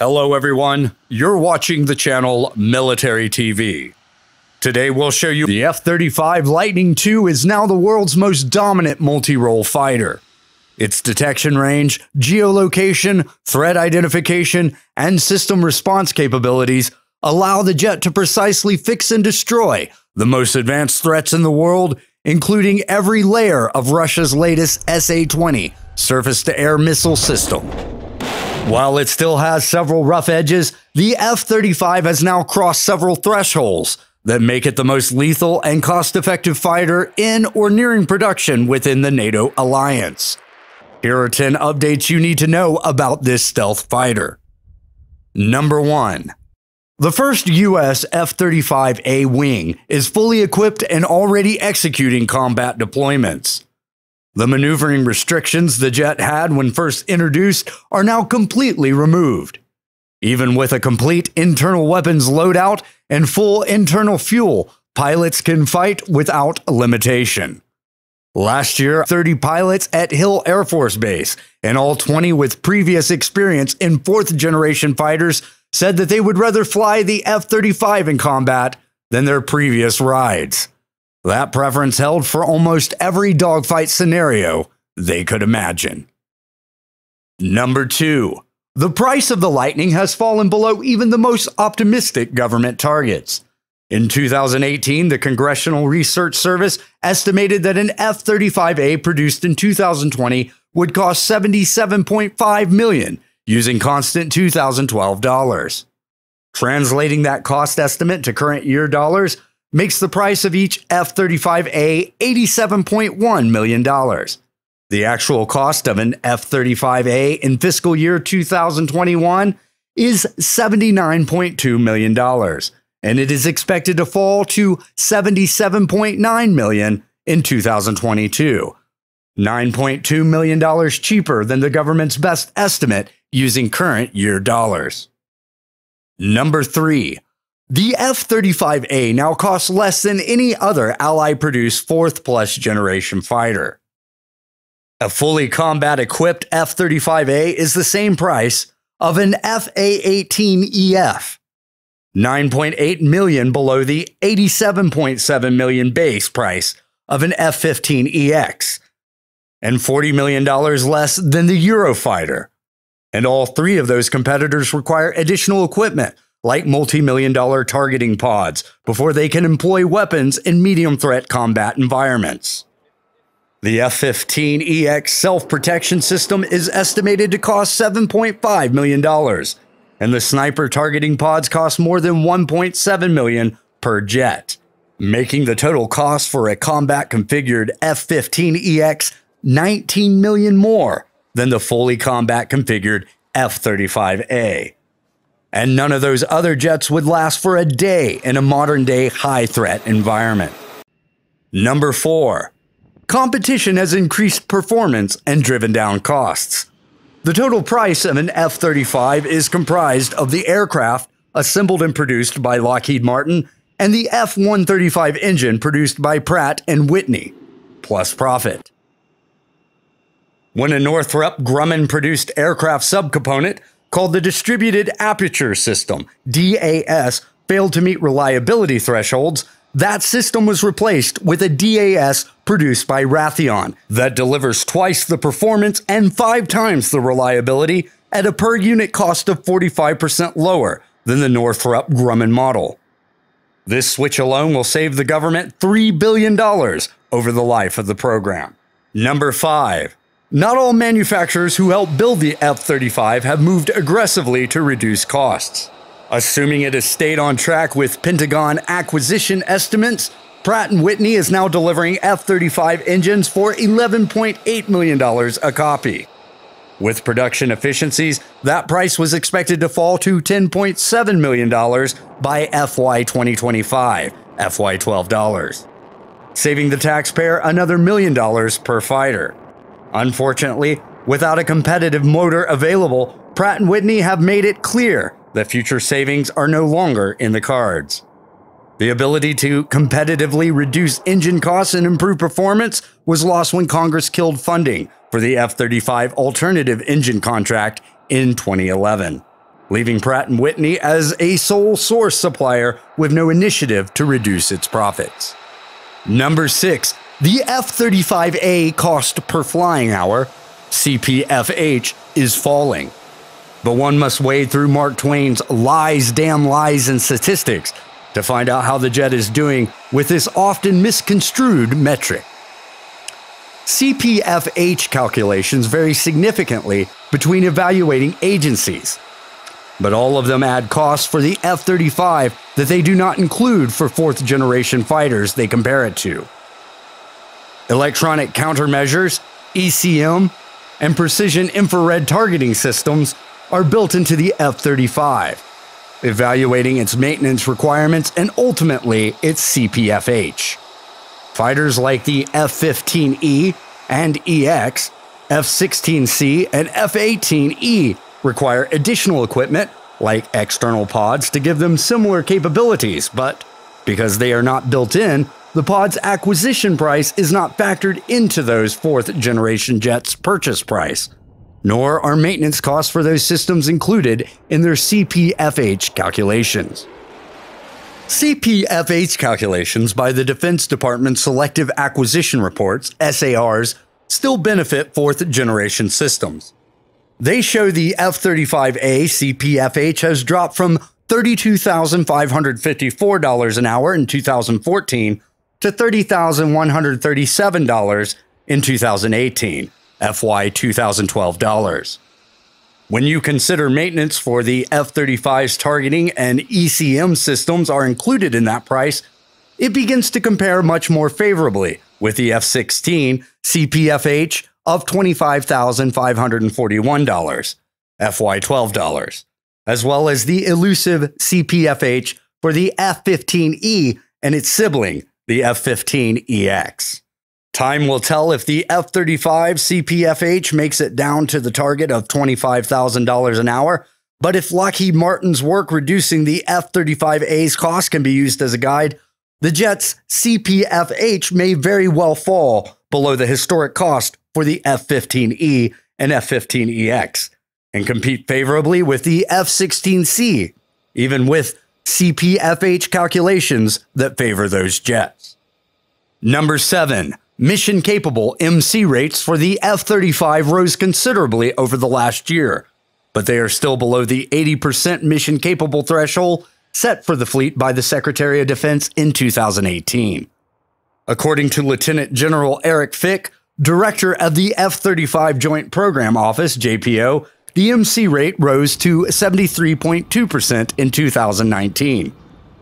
Hello, everyone. You're watching the channel Military TV. Today, we'll show you the F 35 Lightning II is now the world's most dominant multi role fighter. Its detection range, geolocation, threat identification, and system response capabilities allow the jet to precisely fix and destroy the most advanced threats in the world, including every layer of Russia's latest SA 20 surface to air missile system. While it still has several rough edges, the F 35 has now crossed several thresholds that make it the most lethal and cost effective fighter in or nearing production within the NATO alliance. Here are 10 updates you need to know about this stealth fighter. Number 1. The first US F 35A wing is fully equipped and already executing combat deployments. The maneuvering restrictions the jet had when first introduced are now completely removed. Even with a complete internal weapons loadout and full internal fuel, pilots can fight without limitation. Last year, 30 pilots at Hill Air Force Base and all 20 with previous experience in fourth generation fighters said that they would rather fly the F 35 in combat than their previous rides. That preference held for almost every dogfight scenario they could imagine. Number 2. The price of the Lightning has fallen below even the most optimistic government targets. In 2018, the Congressional Research Service estimated that an F-35A produced in 2020 would cost 77.5 million using constant 2012 dollars. Translating that cost estimate to current year dollars makes the price of each F-35A $87.1 million. The actual cost of an F-35A in fiscal year 2021 is $79.2 million and it is expected to fall to 77.9 million in 2022. $9.2 million cheaper than the government's best estimate using current year dollars. Number 3. The F 35A now costs less than any other Ally produced fourth plus generation fighter. A fully combat equipped F 35A is the same price of an FA 18EF 9.8 million below the 87.7 million base price of an F-15EX and $40 million less than the Eurofighter. And all three of those competitors require additional equipment like multi-million dollar targeting pods before they can employ weapons in medium threat combat environments. The F-15EX self-protection system is estimated to cost $7.5 million and the sniper targeting pods cost more than 1.7 million per jet, making the total cost for a combat configured F-15EX 19 million more than the fully combat configured F-35A. And none of those other jets would last for a day in a modern day high threat environment. Number 4. Competition has increased performance and driven down costs. The total price of an F 35 is comprised of the aircraft assembled and produced by Lockheed Martin and the F 135 engine produced by Pratt and Whitney, plus profit. When a Northrop Grumman produced aircraft subcomponent called the Distributed Aperture System, DAS, failed to meet reliability thresholds, that system was replaced with a DAS produced by Raytheon that delivers twice the performance and five times the reliability at a per unit cost of 45% lower than the Northrop Grumman model. This switch alone will save the government $3 billion over the life of the program. Number 5. Not all manufacturers who helped build the F 35 have moved aggressively to reduce costs. Assuming it has stayed on track with Pentagon acquisition estimates, Pratt & Whitney is now delivering F-35 engines for $11.8 million a copy. With production efficiencies, that price was expected to fall to $10.7 million by FY 2025, FY $12, saving the taxpayer another million dollars per fighter. Unfortunately, without a competitive motor available, Pratt & Whitney have made it clear that future savings are no longer in the cards. The ability to competitively reduce engine costs and improve performance was lost when Congress killed funding for the F 35 alternative engine contract in 2011. leaving Pratt & Whitney as a sole source supplier with no initiative to reduce its profits. Number 6. The F-35A cost per flying hour, CPFH, is falling. But one must wade through Mark Twain's lies, damn lies, and statistics to find out how the jet is doing with this often misconstrued metric. CPFH calculations vary significantly between evaluating agencies, but all of them add costs for the F 35 that they do not include for fourth generation fighters they compare it to. Electronic countermeasures, ECM, and precision infrared targeting systems are built into the F 35, evaluating its maintenance requirements and ultimately its CPFH. Fighters like the F 15E and EX, F 16C, and F 18E require additional equipment like external pods to give them similar capabilities, but because they are not built in, the pod's acquisition price is not factored into those fourth generation jets' purchase price, nor are maintenance costs for those systems included in their CPFH calculations. CPFH calculations by the Defense Department's Selective Acquisition Reports, SARs, still benefit fourth generation systems. They show the F 35A CPFH has dropped from $32,554 an hour in 2014 to $30,137 in 2018, FY 2012 dollars. When you consider maintenance for the F 35's targeting and ECM systems are included in that price, it begins to compare much more favorably with the F 16 CPFH of $25,541, FY $12, as well as the elusive CPFH for the F 15E and its sibling, the F 15EX. Time will tell if the F 35 CPFH makes it down to the target of $25,000 an hour. But if Lockheed Martin's work reducing the F 35A's cost can be used as a guide, the jet's CPFH may very well fall below the historic cost for the F 15E and F 15EX and compete favorably with the F 16C, even with CPFH calculations that favor those jets. Number 7 mission capable MC rates for the F 35 rose considerably over the last year, but they are still below the 80% mission capable threshold set for the fleet by the Secretary of Defense in 2018. According to Lieutenant General Eric Fick, director of the F 35 Joint Program Office, JPO, the MC rate rose to 73.2% in 2019,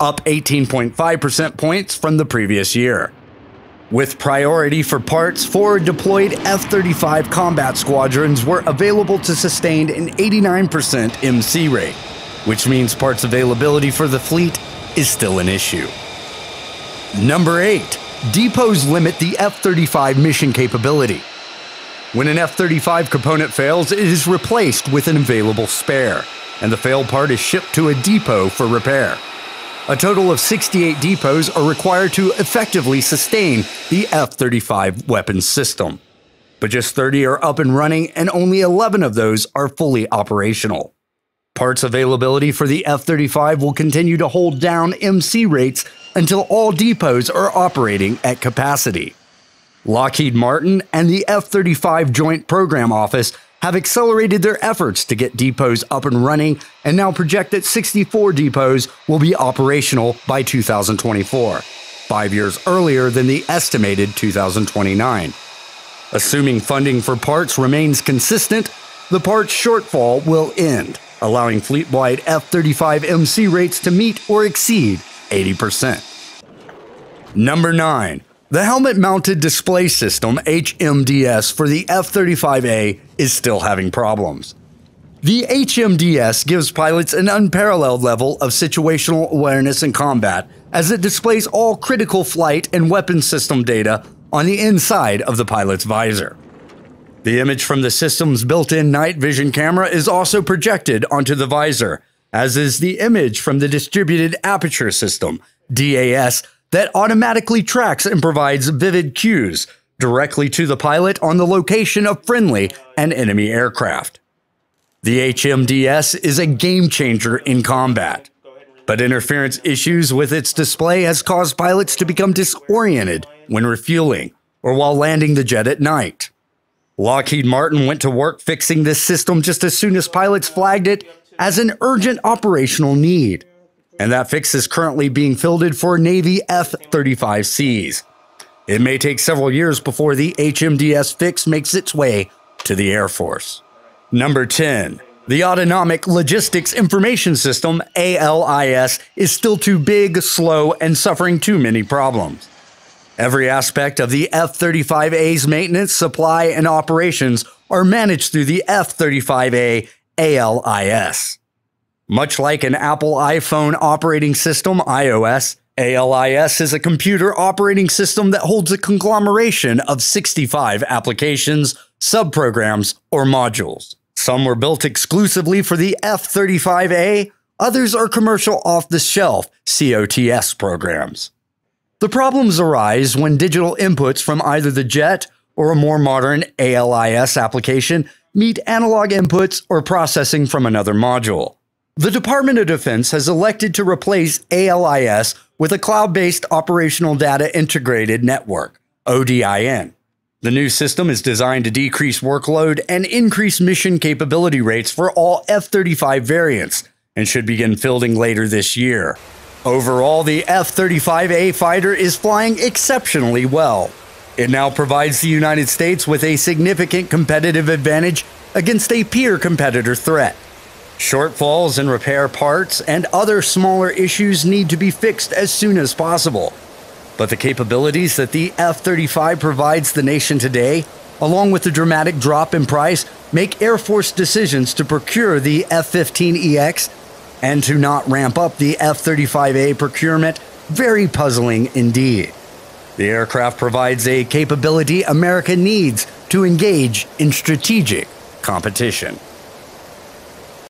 up 18.5% points from the previous year. With priority for parts, four deployed F 35 combat squadrons were available to sustain an 89% MC rate, which means parts availability for the fleet is still an issue. Number 8. Depots limit the F 35 mission capability. When an F 35 component fails, it is replaced with an available spare, and the failed part is shipped to a depot for repair. A total of 68 depots are required to effectively sustain the F 35 weapons system. But just 30 are up and running, and only 11 of those are fully operational. Parts availability for the F 35 will continue to hold down MC rates until all depots are operating at capacity. Lockheed Martin and the F 35 Joint Program Office have accelerated their efforts to get depots up and running and now project that 64 depots will be operational by 2024, five years earlier than the estimated 2029. Assuming funding for parts remains consistent, the parts shortfall will end, allowing fleet wide F 35 MC rates to meet or exceed 80%. Number 9. The helmet mounted display system, HMDS, for the F 35A is still having problems. The HMDS gives pilots an unparalleled level of situational awareness in combat as it displays all critical flight and weapon system data on the inside of the pilot's visor. The image from the system's built in night vision camera is also projected onto the visor, as is the image from the Distributed Aperture System, DAS, that automatically tracks and provides vivid cues directly to the pilot on the location of friendly and enemy aircraft. The HMDS is a game changer in combat, but interference issues with its display has caused pilots to become disoriented when refueling or while landing the jet at night. Lockheed Martin went to work fixing this system just as soon as pilots flagged it as an urgent operational need. And that fix is currently being fielded for Navy F 35Cs. It may take several years before the HMDS fix makes its way to the Air Force. Number 10. The Autonomic Logistics Information System, ALIS, is still too big, slow, and suffering too many problems. Every aspect of the F 35A's maintenance, supply, and operations are managed through the F 35A ALIS. Much like an Apple iPhone operating system, iOS, ALIS is a computer operating system that holds a conglomeration of 65 applications, subprograms, or modules. Some were built exclusively for the F 35A, others are commercial off the shelf COTS programs. The problems arise when digital inputs from either the JET or a more modern ALIS application meet analog inputs or processing from another module. The Department of Defense has elected to replace ALIS with a cloud based Operational Data Integrated Network, ODIN. The new system is designed to decrease workload and increase mission capability rates for all F 35 variants and should begin fielding later this year. Overall, the F 35A fighter is flying exceptionally well. It now provides the United States with a significant competitive advantage against a peer competitor threat. Shortfalls in repair parts and other smaller issues need to be fixed as soon as possible. But the capabilities that the F 35 provides the nation today, along with the dramatic drop in price, make Air Force decisions to procure the F 15EX and to not ramp up the F 35A procurement very puzzling indeed. The aircraft provides a capability America needs to engage in strategic competition.